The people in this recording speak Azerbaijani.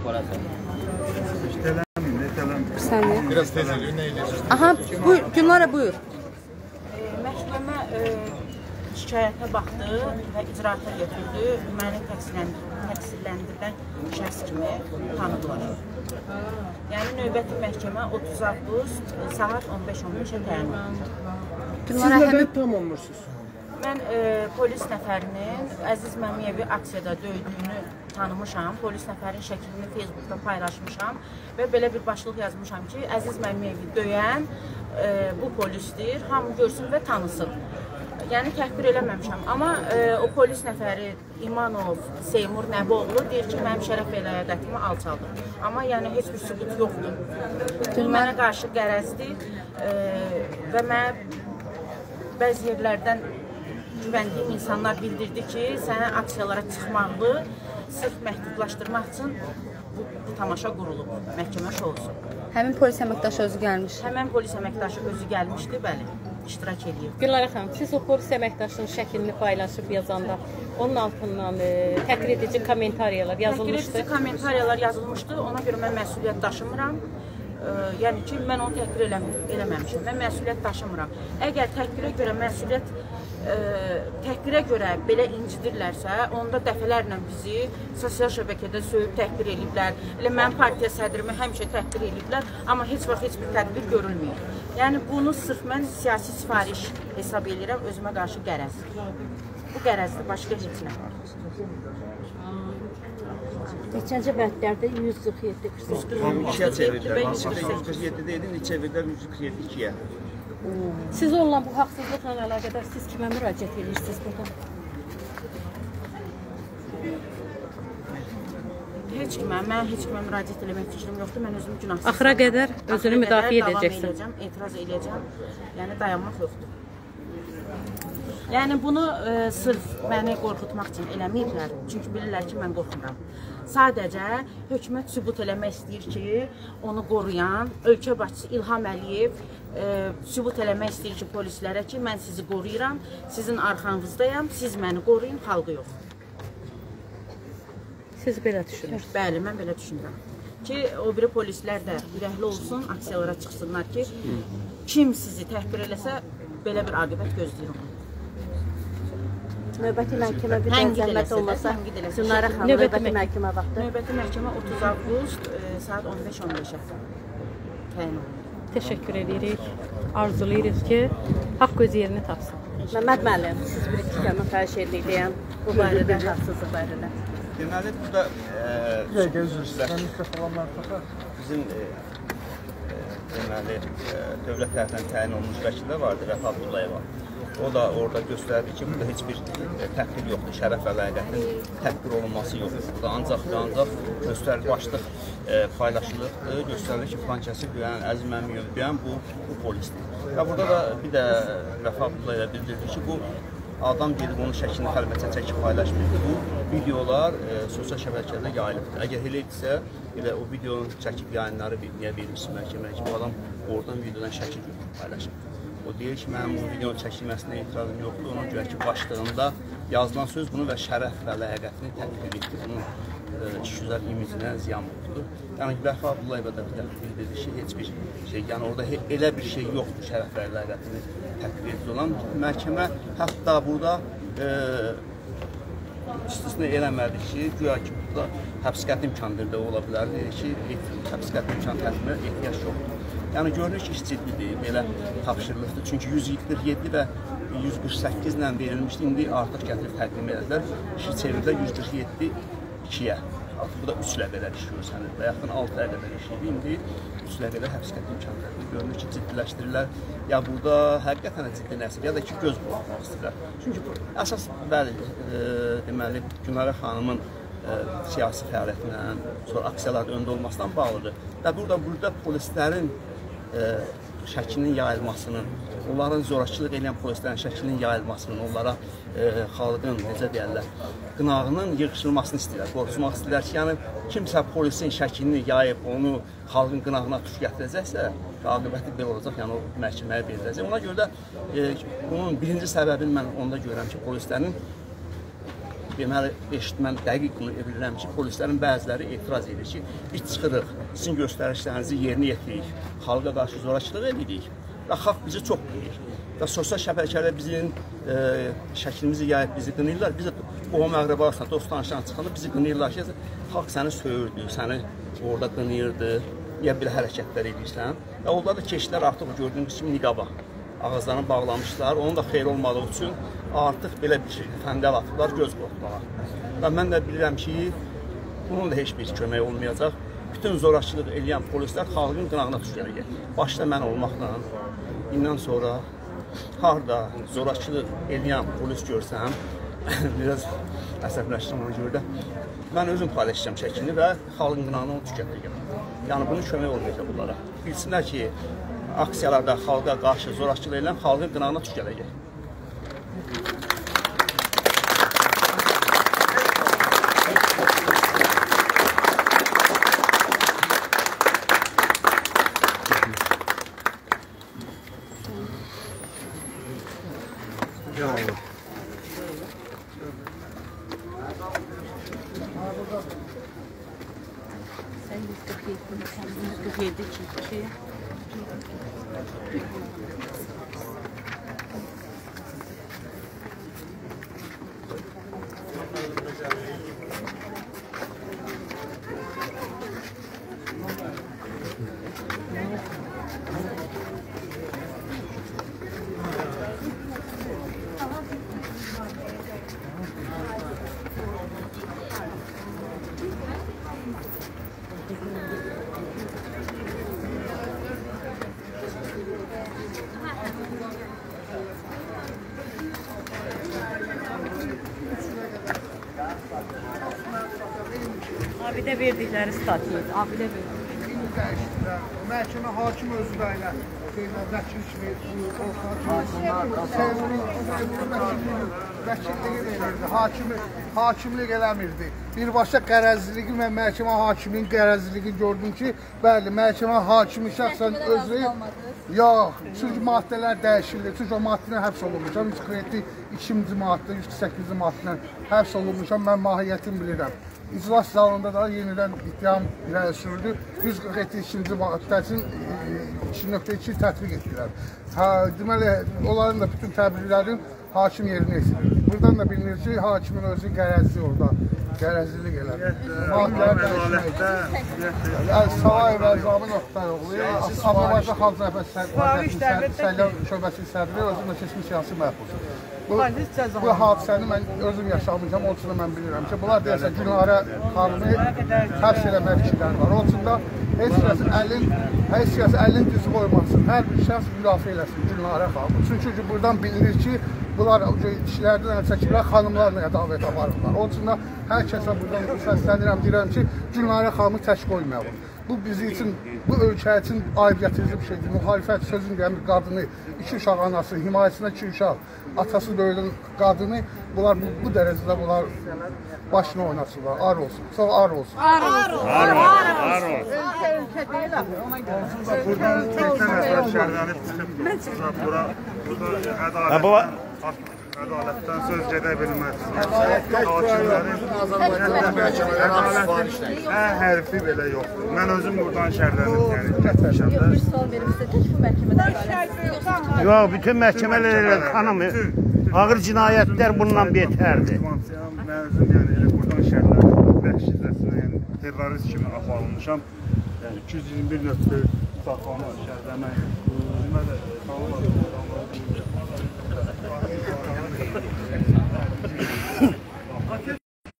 aparasan. İştələmin, netələmin. Bir saniye. Biraz tez edin, ne ediyorsun? Aha bu Günlara buyur. E, Məhkəmə e, şikayətə baxdı və icraata götürdü. Məni təqsirləndir- təqsirləndirilən şəxs kimi tanıdılar. Yəni növbəti məhkəmə 30 avqust e, saat 15:15-ə təyin olundu. Günlara həmin tam olmursunuz? Mən e, polis nəfərinin Əziz Məmiyevi aksiyada döydüyünü tanımışam. Polis nəfərinin şəklini Facebookda paylaşmışam və belə bir başlıq yazmışam ki, Əziz Məmiyevi döyən e, bu polisdir. Hamı görsün və tanısın. Yəni təhqir eləməmişəm. Amma e, o polis nəfəri İmanov Seymur Nəboğlu deyir ki, mənim şərəf və ləyaqətimi alçaldır. Amma yəni heç bir sübut yoxdur. Bu mənə qarşı qərəzdir e, və mən bəzi yerlərdən güvəndiyim insanlar bildirdi ki, sənə aksiyalara çıxmaqlı sırf məhdudlaşdırmaq üçün bu, bu tamaşa qurulub, məhkəmə şousu. həmin polis əməkdaşı özü gəlmiş. Həmən polis əməkdaşı özü gəlmişdi, bəli, iştirak edirdi. Gülara xanım, siz o polis əməkdaşının şəklini paylaşıb yazanda onun altından e, təhqir edici kommentariyalar yazılmışdı. Təhqir kommentariyalar yazılmışdı, ona görə mən məsuliyyət daşımıram. Ə, yəni ki, mən onu təhqir eləm eləməmişəm. Mən məsuliyyət daşımıram. Əgər təhqirə görə məsuliyyət ə, təhqirə görə belə incidirlərsə, onda dəfələrlə bizi sosial şəbəkədə söyüb təhqir eliblər. Elə mənim partiya sədrimi həmişə təhqir eliblər, amma heç vaxt heç bir tədbir görülməyib. Yəni bunu sırf mən siyasi sifariş hesab edirəm özümə qarşı qərəz. Bu qərəzdir, başqa heç nə. Neçənci bəndlərdə 147 48. İkiyə çevirdilər. Və 147 dedin, çevirdilər 147 ikiyə. Siz olan bu haqsızlıqla əlaqədar siz kimə müraciət edirsiniz burada? Heç kimə, mən heç kimə müraciət eləmək fikrim yoxdur. Mən özümü günahsız. Axıra qədər özünü müdafiə edəcəksən. edəcəm, etiraz eləyəcəm. Yəni dayanmaq yoxdur. Yəni bunu e, sırf məni qorxutmaq üçün eləməyiblər. Çünki bilirlər ki, mən qorxmuram. Sadəcə hökumət sübut eləmək istəyir ki, onu qoruyan ölkə başçısı İlham Əliyev e, sübut eləmək istəyir ki, polislərə ki, mən sizi qoruyuram, sizin arxanızdayam, siz məni qoruyun, xalqı yox. Siz belə düşünürsünüz. Bəli, mən belə düşünürəm. Ki o biri polislər də ürəkli olsun, aksiyalara çıxsınlar ki, kim sizi təhqir eləsə belə bir aqibət gözləyir onu. Növbəti məhkəmə bir Tənqid zəhmət də, olmasa. Günara xanım, Növbəti məhkəmə. vaxtı. Növbəti məhkəmə 30 avqust e, saat 15-15-ə təyin olunur. Təşəkkür edirik. Arzulayırıq ki, haqq öz yerini tapsın. Məmməd müəllim, siz bir iki kəlmə xahiş edirəm bu barədə, haqsızlıq barədə. Deməli burada e, üzr istəyirəm. Bizim e, e, deməli e, dövlət tərəfindən təyin olunmuş vəkillər vardı Rəfa Abdullayeva. O da orada göstərdi ki, burada heç bir e, təhqir yoxdur, şərəf və ləyaqətin təhqir olunması yoxdur. Burada ancaq və ancaq göstərir başlıq e, paylaşılıbdır. Göstərilir ki, falan kəsi döyən, Əziz Məmiyov döyən bu, bu polisdir. Və burada da bir də Rəfa Abdullayeva bildirdi ki, bu adam gedib onun şəklini xəlvətə çəkib paylaşmır. Bu videolar e, sosial şəbəkədə yayılıbdır. Əgər elə idisə, elə o videonu çəkib yayınları niyə vermişsin məhkəməyə ki, bu adam oradan videodan şəkil götürüb paylaşıb. O deyir ki, mənim bu videonun çəkilməsinə etirazım yoxdur. Ona görə ki, başlığında yazılan söz bunu və şərəf və ləyaqətini tətbiq etdi. Bunun e, kişilər imicinə ziyan vurdu. Yəni Vəfa Abdullayeva da bir də bildirdi ki, heç bir şey, yəni orada elə bir şey yoxdur şərəf və ləyaqətini tətbiq edici olan. Məhkəmə hətta burada e, istisna eləmədi ki, güya ki, burada həbs qəti imkanları da ola bilər. Ki, həbs qəti imkan tətbiqinə ehtiyac yoxdur. Yəni görünür ki, iş ciddidir, belə tapşırılıqdır. Çünki 147 və 148 ilə verilmişdi, indi artıq gətirib təqdim edilər. İşi çevirilər 147 2-yə. Artıq bu da 3 ilə qədər iş görsənir və yaxın 6 ilə qədər iş idi. İndi 3 ilə qədər həbs qəti imkanları görünür ki, ciddiləşdirirlər. Ya burada həqiqətən ciddi nəsə, ya da ki, göz qorxmaq istəyirlər. Çünki əsas bəli, e, deməli Günara xanımın siyasi fəaliyyətinə, sonra aksiyaların öndə olmasından bağlıdır. Və burada burada polislərin ə, şəklinin yayılmasının, onların zorakılıq edən polislərin şəklinin yayılmasının, onlara ə, xalqın necə deyirlər, qınağının yığışdırılmasını istəyirlər, qorxutmaq istəyirlər ki, yəni kimsə polisin şəklini yayıb onu xalqın qınağına tuş gətirəcəksə, aqibəti belə olacaq, yəni o məhkəməyə veriləcək. Ona görə də e, bunun birinci səbəbini mən onda görürəm ki, polislərin deməli eşitmən dəqiq bunu bilirəm ki, polislərin bəziləri etiraz edir ki, biz çıxırıq, sizin göstərişlərinizi yerinə yetiririk, xalqa qarşı zorakılıq edirik və xalq bizi çox bilir. Və sosial şəbəkələrdə bizim e, şəklimizi yayıb bizi qınayırlar. Biz qohum əqrəbasına, dost tanışlarına çıxanda bizi qınayırlar ki, xalq səni söyürdü, səni orada qınayırdı, niyə belə hərəkətlər edirsən? Və orada da keçdilər artıq gördüyünüz kimi niqaba ağızlarını bağlamışlar. Onun da xeyir olmadığı üçün artıq belə bir fəndəl atıblar, göz qorxdular. Və mən də bilirəm ki, bunun da heç bir kömək olmayacaq. Bütün zorakılıq eləyən polislər xalqın qınağına düşəcək. Başda mən olmaqla indən sonra harda zorakılıq eləyən polis görsəm, biraz əsəbləşdim ona görə də mən özüm paylaşacağam şəklini və xalqın qınağına onu tükətdirəcəm. Yəni bunun kömək olmayacaq bunlara. Bilsinlər ki, aksiyalarda xalqa qarşı zorakılıq eləyən xalqın qınağına tükələcək. Sen Abidə verdikləri statut. Abidə verdikləri. dəyişdilər. Məhkəmə hakim özü də şeylər, vəkil kimi, vəkilliyi verirdi, hakimi, hakimlik eləmirdi. Birbaşa qərəzliliyi və məhkəmə hakiminin qərəzliliyi gördüm ki, bəli, məhkəmə hakimi şəxsən özü Yox, çünki maddələr dəyişildi. Çünki o maddədən həbs olunmuşam. 147 2-ci maddə, 148-ci maddədən həbs olunmuşam. Mən mahiyyətini bilirəm. İclas zalında da yenidən ittiham irəli sürdü. 147-ci maddəsin 2.2 tətbiq etdilər. Hə, deməli, onların da bütün təbirlərin hakim yerinə yetirir. Buradan da bilinir ki, hakimin özü qərəzli orada, qərəzlilik elədi. Salayev Əzamın Oxtaroğlu, Azərbaycan Xalq Cəbhəsi Səlyan Şöbəsi sədri, özü də seçmiş siyasi məhbus. Bu, bu hadisəni mən özüm yaşamışam, onun üçün də mən bilirəm ki, bunlar deyəsən Günarə xanımı həbs eləmək fikirləri var. Onun üçün də heç kəs əlin, heç kəs əlin düzü qoymasın. Hər bir şəxs müdafiə eləsin Günarə xanımı. Çünki buradan bilinir ki, bunlar kişilərdən əl çəkirlər, xanımlarla ədavət aparırlar. Onun üçün də hər kəsə buradan səslənirəm, deyirəm ki, Günarə xanımı tək qoymayalım. Bu bizim üçün, bu ölkə üçün aidiyyətli bir şeydir. Müxalifət sözün gəmir qadını, iki uşaq anası, himayəsinə iki uşaq, atası döyülən qadını bunlar bu, bu dərəcədə bunlar başına oynasınlar. Ar olsun. Çox ar olsun. Buradan 80 nəfər şəhərlənib çıxıb bura, burada ədalət, ədalətdən söz gedə bilməz. Hakimlərin hə, hərfi belə yoxdur. Mən özüm buradan şəhərlənib, yəni getmişəm də. sual verir sizə tək bu məhkəmədə Yox, bütün məhkəmələr elə xanım ağır cinayətlər bundan betərdir. Mən özüm yəni elə buradan şəhərlənib, vəhşicəsinə, yəni terrorist kimi aparılmışam. Yəni 221 nöqtə saxlanma şəhərləmək. Deməli,